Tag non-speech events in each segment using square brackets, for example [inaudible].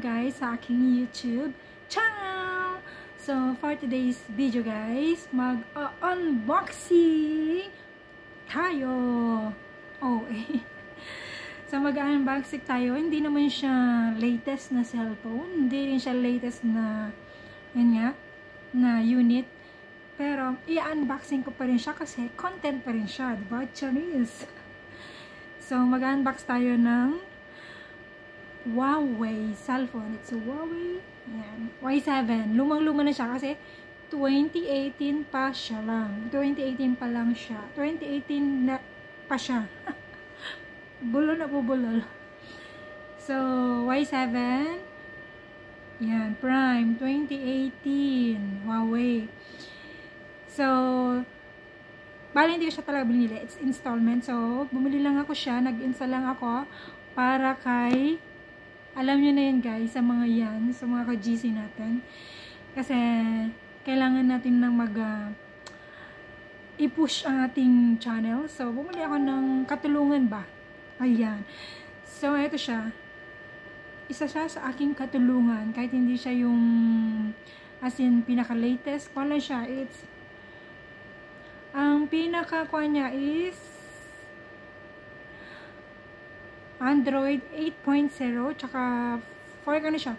guys sa aking YouTube channel. So, for today's video guys, mag-unboxing tayo. Oh, [laughs] eh. So, mag-unboxing tayo. Hindi naman siya latest na cellphone. Hindi rin siya latest na, yun nga, na unit. Pero, i-unboxing ko pa rin siya kasi content pa rin siya. Diba? Charis. [laughs] So, mag-unbox tayo ng Huawei cellphone. It's a Huawei Ayan. Y7. Lumang-luma na siya kasi 2018 pa siya lang. 2018 pa lang siya. 2018 na pa siya. [laughs] bulol na po bulol. So, Y7. Yan. Prime. 2018. Huawei. So, bali hindi ko siya talaga binili. It's installment. So, bumili lang ako siya. Nag-install lang ako para kay alam nyo na yan guys, sa mga yan, sa mga ka-GC natin. Kasi, kailangan natin nang mag uh, i-push ang ating channel. So, bumili ako ng katulungan ba? Ayan. So, ito siya. Isa siya sa aking katulungan. Kahit hindi siya yung as in, pinaka-latest. Wala siya. It's ang pinaka-kwa niya is Android 8.0 tsaka 4 ano siya?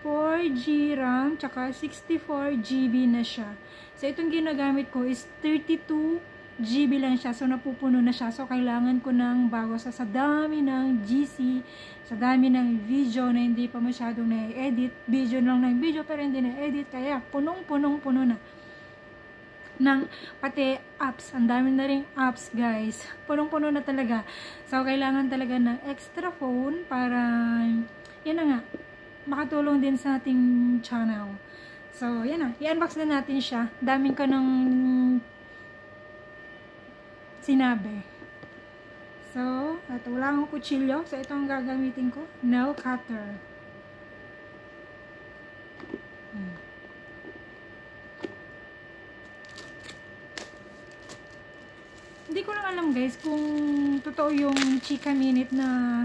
4G RAM tsaka 64GB na siya. So itong ginagamit ko is 32GB lang siya. So napupuno na siya. So kailangan ko ng bago sa, sa dami ng GC sa dami ng video na hindi pa masyadong na-edit. Video lang ng video pero hindi na-edit. Kaya punong punong puno na ng pati apps. Ang dami na rin apps, guys. Punong-puno na talaga. So, kailangan talaga ng extra phone para, yan na nga, makatulong din sa ating channel. So, yan na. I-unbox na natin siya. Daming ka ng sinabi. So, ito, wala akong kutsilyo. So, ito ang gagamitin ko. Nail cutter. Hindi ko lang alam guys kung totoo yung chika minute na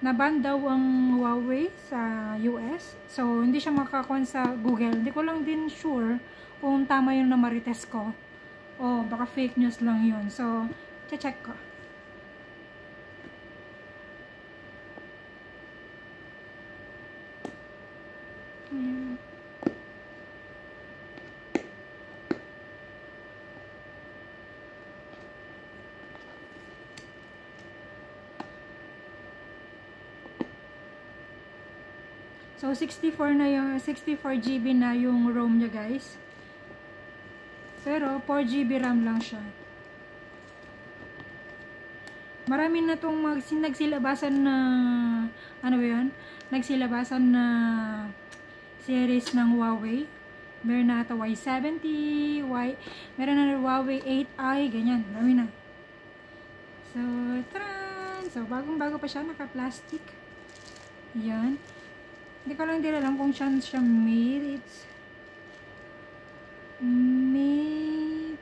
naban daw ang Huawei sa US. So, hindi siya makakuha sa Google. Hindi ko lang din sure kung tama yung namarites ko. O, baka fake news lang yun. So, check ko. So, 64 na yung, 64 GB na yung ROM niya, guys. Pero, 4 GB RAM lang siya. Marami na itong mag, nagsilabasan na, ano ba yun? Nagsilabasan na series ng Huawei. Meron na ito Y70, Y, meron na Huawei 8i, ganyan. Marami na. So, tran! So, bagong-bago pa siya, naka-plastic. Yan. Hindi ko lang din alam kung saan siya made. It's made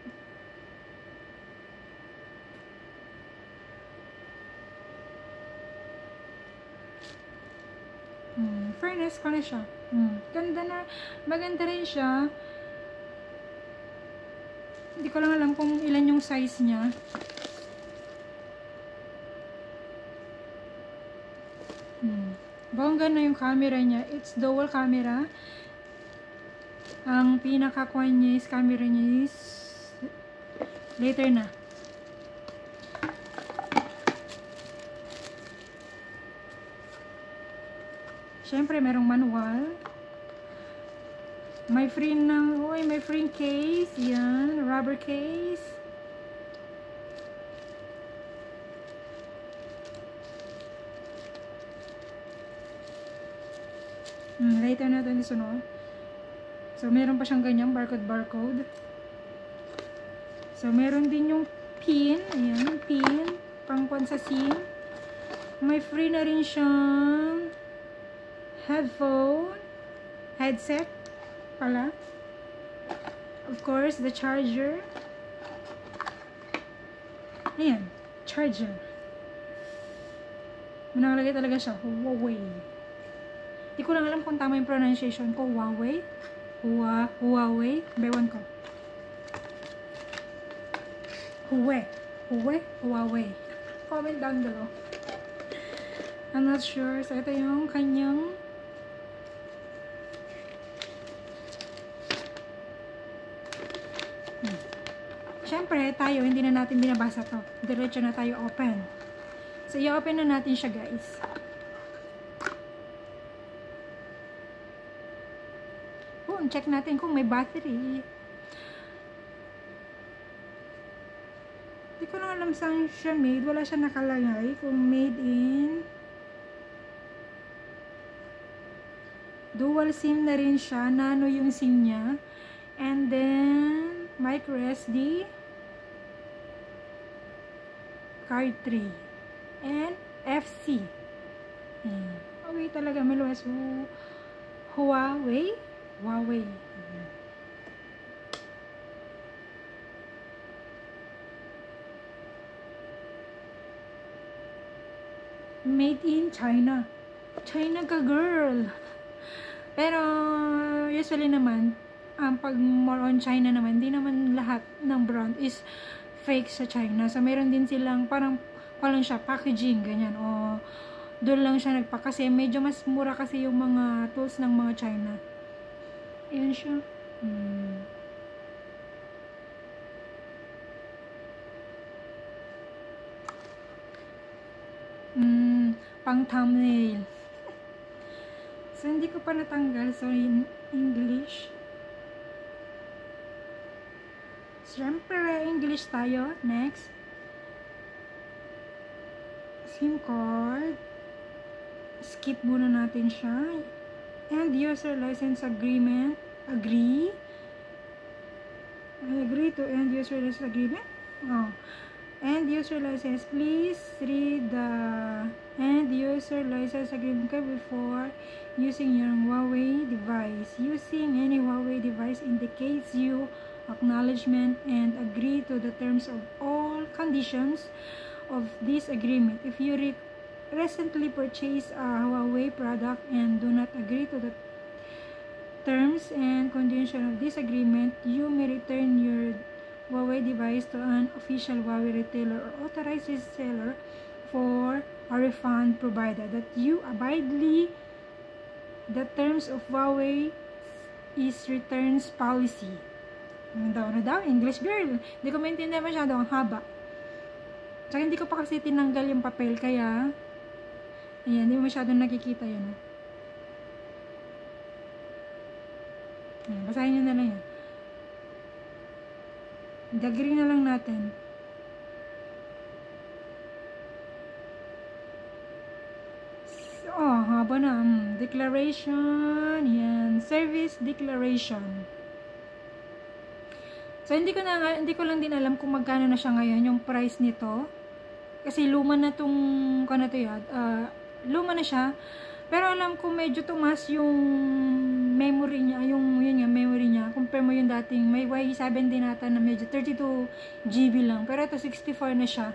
hmm, fairness ko na siya. Hmm. Ganda na. Maganda rin siya. Hindi ko lang alam kung ilan yung size niya. Hmm. Bongga na yung camera niya. It's dual camera. Ang pinaka niya is camera niya is later na. Siyempre, merong manual. May free ng, oy, may free case. Yan, rubber case. Hmm, later na ito sunod. So, meron pa siyang ganyang barcode barcode. So, meron din yung pin. Ayan, pin. Pangkwan sa SIM. May free na rin siyang headphone. Headset. Pala. Of course, the charger. Ayan. Charger. Nakalagay talaga siya, Huawei. Hindi ko lang alam kung tama yung pronunciation ko. Huawei. Hua, Huawei. One ko. Huwe. Huwe. Huawei. Comment down below. I'm not sure. So, ito yung kanyang hmm. Siyempre, tayo, hindi na natin binabasa to. Diretso na tayo open. So, i-open na natin siya, guys. Oh, check natin kung may battery. Hindi ko lang alam saan siya made. Wala siya nakalagay kung made in dual SIM na rin siya. Nano yung SIM niya. And then, micro SD card 3 and FC. Ayan. Okay talaga, maluwas. Huawei Huawei. Made in China. China ka girl. Pero usually naman, um, pag more on China naman, di naman lahat ng brand is fake sa China. So meron din silang parang walang siya packaging ganyan o doon lang siya nagpa kasi medyo mas mura kasi yung mga tools ng mga China. Ayan siya. Hmm. Hmm, pang thumbnail. so, hindi ko pa natanggal. So, in English. Siyempre, English tayo. Next. SIM card. Skip muna natin siya and user license agreement agree. I agree to end user license agreement? Oh end user license please read the end user license agreement before using your Huawei device. Using any Huawei device indicates you acknowledgement and agree to the terms of all conditions of this agreement. If you recently purchased a Huawei product and do not agree to the terms and conditions of this agreement, you may return your Huawei device to an official Huawei retailer or authorized seller for a refund provided that you abidely the terms of Huawei is returns policy. Ano daw, ano daw? English girl. Hindi ko maintindihan masyado. Ang haba. Tsaka hindi ko pa kasi tinanggal yung papel. Kaya, Ayan, hindi mo masyadong nakikita yun. Ayan, basahin nyo na lang yan. Dagri na lang natin. Oh, haba na. Um, declaration. Yan. Service declaration. So, hindi ko na hindi ko lang din alam kung magkano na siya ngayon, yung price nito. Kasi luma na tong, kano to yan, uh, luma na siya. Pero alam ko medyo tumas yung memory niya, yung yun nga, memory niya. Compare mo yung dating, may Y7 din nata na medyo 32 GB lang. Pero ito 64 na siya.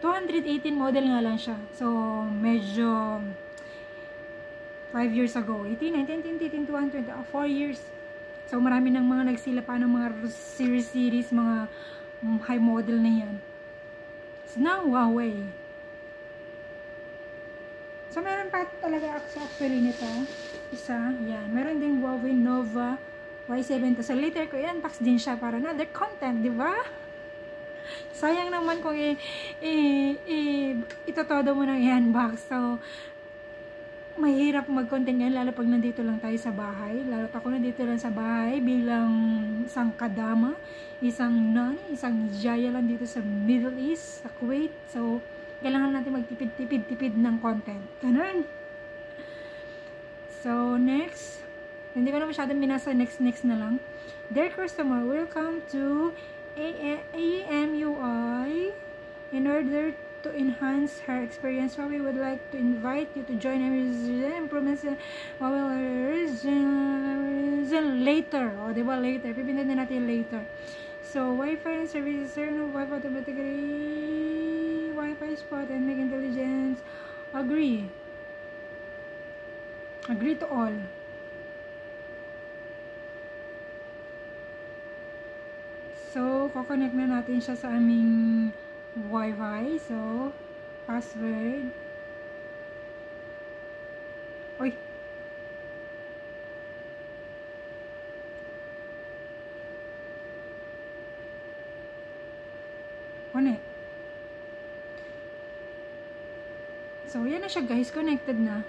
218 model nga lang siya. So, medyo 5 years ago. 18, 19, 20, 21, 20, 4 years. So, marami ng mga nagsila pa ng mga series series, mga um, high model na yan. So, now, Huawei. So, meron pa talaga actually nito. Isa, yan. Meron din Huawei Nova Y7. So, later ko i-unbox din siya para another content, di ba? Sayang naman kung i, i, i, itotodo mo ng i-unbox. So, mahirap mag-content yan, lalo pag nandito lang tayo sa bahay. Lalo ako nandito lang sa bahay bilang isang kadama, isang nun, isang jaya lang dito sa Middle East, sa Kuwait. So, kailangan natin magtipid-tipid-tipid ng content. Ganun. So, next. Hindi ko na masyadong binasa. Next, next na lang. Dear customer, welcome to AMUI. In order to enhance her experience, we would like to invite you to join improvements while later. O, diba later? Pipindutin natin later. So, Wi-Fi services, Wi-Fi automatically Wi-Fi spot and make intelligence. Agree. Agree to all. So, kukonect na natin siya sa aming Wi-Fi. So, password. Uy. Connect. So, yan na siya guys. Connected na.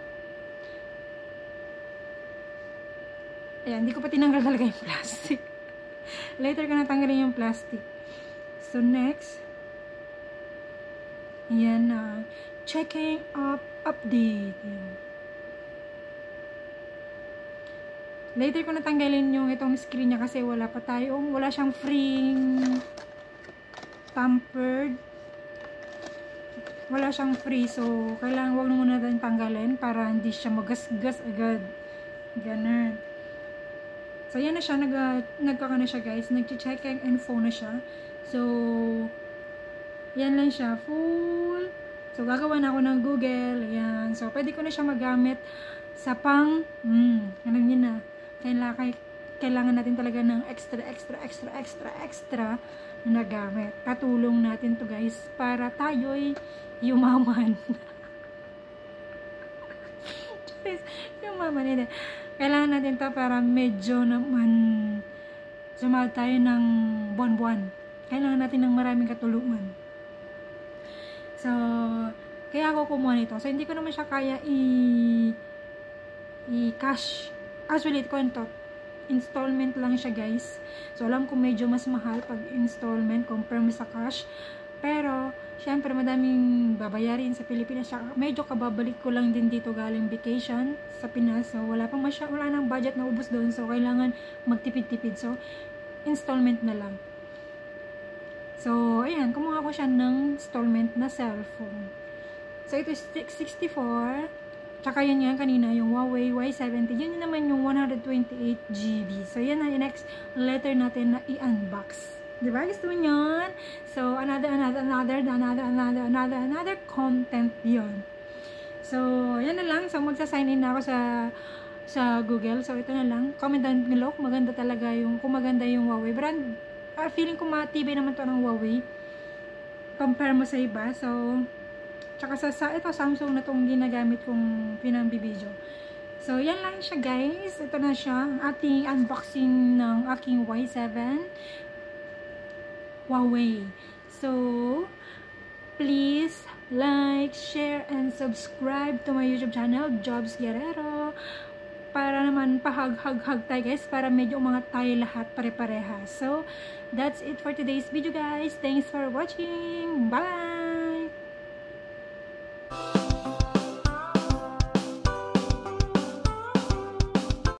Ayan, hindi ko pa tinanggal talaga yung plastic. [laughs] Later ko natanggalin yung plastic. So, next. Yan na. Uh, checking up update. Yan. Later ko natanggalin yung itong screen niya kasi wala pa tayong, wala siyang free tampered. Wala siyang free. So, kailangan wag muna natin tanggalin para hindi siya magasgas agad. Ganun. So, yan na siya. Nag, nagkaka na siya, guys. Nag-check ang info na siya. So, yan lang siya. Full. So, gagawa na ako ng Google. Yan. So, pwede ko na siya magamit sa pang, hmm, alam niyo na. Kailangan, kailangan natin talaga ng extra, extra, extra, extra, extra na gamit. Katulong natin to guys para tayo'y yumaman. [laughs] yumaman. Hindi kailangan natin to para medyo naman sumahal tayo ng buwan-buwan. Kailangan natin ng maraming katulungan. So, kaya ako kumuha nito. So, hindi ko naman siya kaya i i-cash. Actually, kwento. Installment lang siya, guys. So, alam ko medyo mas mahal pag installment compare sa cash. Pero, syempre, madaming babayarin sa Pilipinas. Medyo kababalik ko lang din dito galing vacation sa Pinas. So, wala pang masya, wala nang budget na ubos doon. So, kailangan magtipid-tipid. So, installment na lang. So, ayan, kumuha ko siya ng installment na cellphone. So, ito is 64. Tsaka yun yan kanina, yung Huawei Y70. Yun naman yung 128GB. So, yan na yung next letter natin na i-unbox. Diba? Gusto mo yun? So, another, another, another, another, another, another, another content yun. So, yan na lang. So, magsa-sign in na ako sa sa Google. So, ito na lang. Comment down below kung maganda talaga yung, kung maganda yung Huawei brand. Uh, feeling ko matibay naman to ng Huawei. Compare mo sa iba. So, tsaka sa, sa ito, Samsung na tong ginagamit kong pinambibideo. So, yan lang siya guys. Ito na siya. Ating unboxing ng aking Y7. Huawei. So, please like, share, and subscribe to my YouTube channel, Jobs Guerrero. Para naman pahag-hag-hag tayo guys, para medyo umangat tayo lahat pare-pareha. So, that's it for today's video guys. Thanks for watching. Bye!